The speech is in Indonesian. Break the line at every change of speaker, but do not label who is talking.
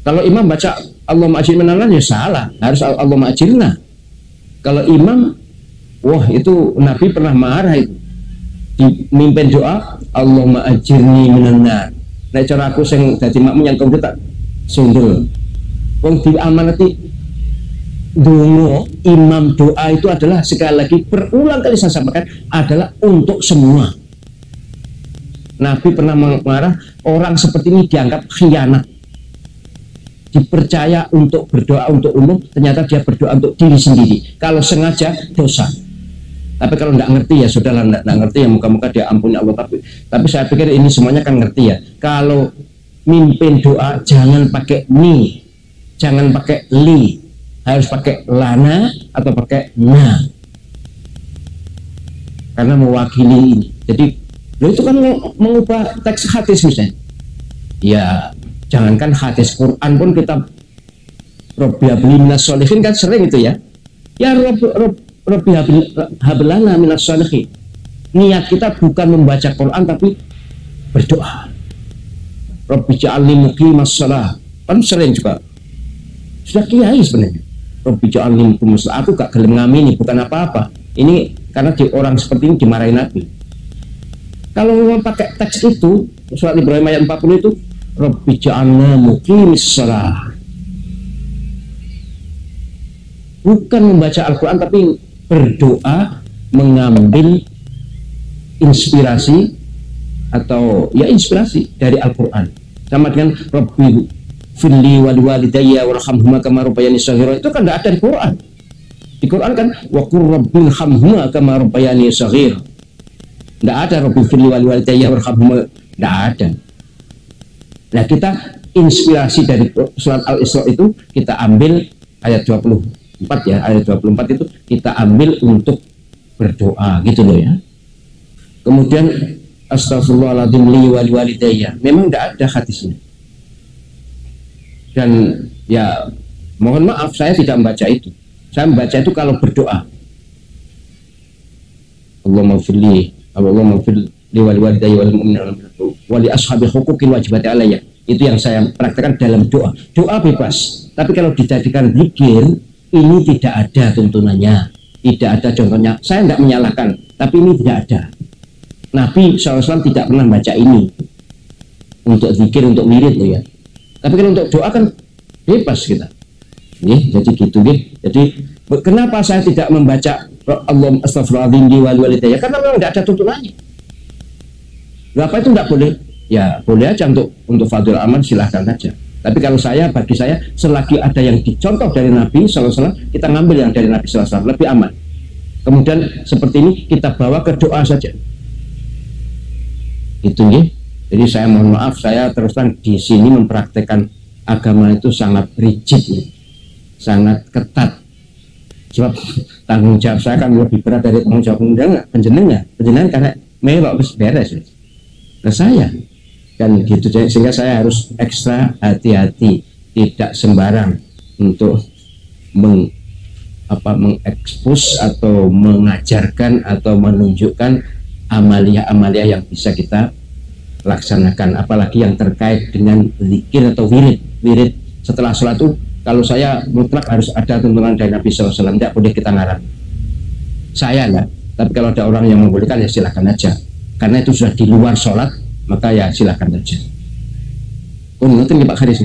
Kalau imam baca Allah ma'ajirna ya salah, harus Allah ma'ajirna. Kalau imam, wah itu Nabi pernah marah itu. Mimpin doa, Allah ma'ajirni minannar. Nek cara aku sing dadi makmum yang kau tak sundul. Wong diamanati dungo imam doa itu adalah sekali lagi berulang kali saya sampaikan adalah untuk semua. Nabi pernah marah orang seperti ini dianggap khianat dipercaya untuk berdoa untuk umum ternyata dia berdoa untuk diri sendiri. Kalau sengaja dosa. Tapi kalau tidak ngerti ya sudahlah tidak ngerti ya muka-muka dia ampuni Allah. Tapi tapi saya pikir ini semuanya kan ngerti ya. Kalau mimpin doa jangan pakai ni jangan pakai li. Harus pakai lana atau pakai na. Karena mewakili ini. Jadi itu kan mengubah teks hadis misalnya. Ya jangankan hadis Quran pun kita Robbi minas solihin kan sering itu ya. Ya Robbi hablana minas solihin niat kita bukan membaca Quran tapi berdoa. Robbi ja'alni muqimas salah kan sering juga. Sudah kiai sebenarnya. Robbi ja'alni muqimas salah aku gak gelem ngamini bukan apa-apa. Ini karena di orang seperti ini dimarahin Nabi. Kalau mau pakai teks itu surat Ibrahim ayat 40 itu Rabbi ja'alna muqimis salah bukan membaca Al-Quran tapi berdoa mengambil inspirasi atau ya inspirasi dari Al-Quran. Sama dengan Rabbi fili wali walidayya warhamhuma kama rabbayani saghira. Itu kan tidak ada di Quran. Di Quran kan wa qur rabbil hamhuma kama rabbayani saghira. Tidak ada Rabbi fili wali walidayya warhamhuma. Tidak ada Nah kita inspirasi dari surat Al-Isra itu kita ambil ayat 24 ya, ayat 24 itu kita ambil untuk berdoa gitu loh ya. Kemudian astagfirullahaladzim li wali walidayya. Memang tidak ada hadisnya. Dan ya mohon maaf saya tidak membaca itu. Saya membaca itu kalau berdoa. Allahumma firli, Allahumma firli liwali walidayya wal mu'minin wali ashabi hukukin wajibati alayya itu yang saya praktekkan dalam doa. Doa bebas. Tapi kalau dijadikan zikir ini tidak ada tuntunannya. Tidak ada contohnya. Saya tidak menyalahkan tapi ini tidak ada. Nabi SAW tidak pernah baca ini. Untuk zikir untuk wirid ya. Tapi kalau untuk doa kan bebas kita. Nih, jadi gitu nih. Jadi kenapa saya tidak membaca Allah astagfirullahaladzim wali karena memang tidak ada tuntunannya Berapa itu tidak boleh? Ya boleh aja untuk untuk fadil aman silahkan saja. Tapi kalau saya bagi saya selagi ada yang dicontoh dari Nabi SAW kita ngambil yang dari Nabi SAW lebih aman. Kemudian seperti ini kita bawa ke doa saja. Itu nih. Jadi saya mohon maaf saya terus terang di sini mempraktekkan agama itu sangat rigid ya. sangat ketat. Sebab tanggung jawab saya kan lebih berat dari tanggung jawab penjenengan, penjenengan karena melok beres. Ya ke saya? Kan gitu sehingga saya harus ekstra hati-hati tidak sembarang untuk meng, apa mengekspos atau mengajarkan atau menunjukkan amalia-amalia yang bisa kita laksanakan. Apalagi yang terkait dengan zikir atau wirid. Wirid setelah sholat itu kalau saya mutlak harus ada tuntunan dari Nabi SAW tidak boleh kita ngarang. Saya lah tapi kalau ada orang yang membolehkan ya silahkan aja karena itu sudah di luar sholat maka ya silahkan saja oh ngerti Pak Haris